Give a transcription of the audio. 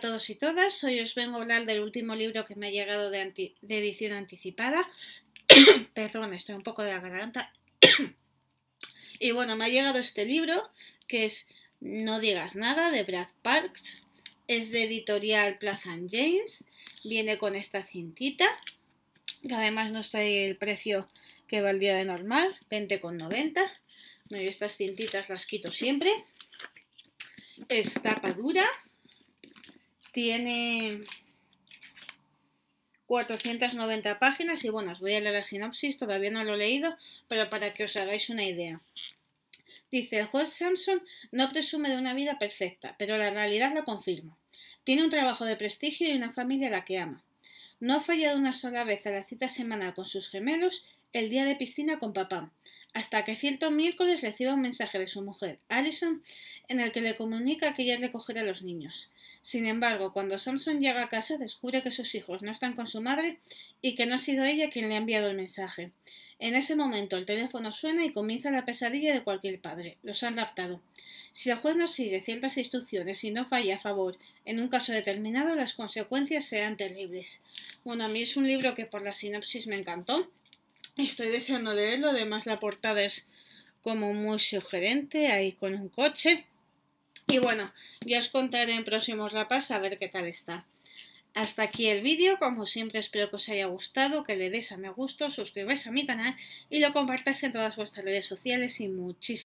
Todos y todas, hoy os vengo a hablar del último libro que me ha llegado de, edición anticipada. Perdón, estoy un poco de la garganta. y bueno, me ha llegado este libro que es No digas nada de Brad Parks. Es de editorial Plaza James. Viene con esta cintita, que además no está el precio que va el día de normal, 20,90. No, y estas cintitas las quito siempre. Es tapa dura tiene 490 páginas y bueno, os voy a leer la sinopsis, todavía no lo he leído, pero para que os hagáis una idea. Dice, el juez Samson no presume de una vida perfecta, pero la realidad lo confirma. Tiene un trabajo de prestigio y una familia a la que ama. No ha fallado una sola vez a la cita semanal con sus gemelos, el día de piscina con papá, hasta que cierto miércoles recibe un mensaje de su mujer, Allison, en el que le comunica que ella recogerá a los niños. Sin embargo, cuando Samson llega a casa descubre que sus hijos no están con su madre y que no ha sido ella quien le ha enviado el mensaje. En ese momento el teléfono suena y comienza la pesadilla de cualquier padre. Los han raptado. Si el juez no sigue ciertas instrucciones y no falla a favor en un caso determinado, las consecuencias serán terribles. Bueno, a mí es un libro que por la sinopsis me encantó. Estoy deseando leerlo, además la portada es como muy sugerente, ahí con un coche. Y bueno, ya os contaré en próximos rapas a ver qué tal está. Hasta aquí el vídeo, como siempre espero que os haya gustado, que le deis a me gusta, suscribáis a mi canal y lo compartáis en todas vuestras redes sociales y muchísimas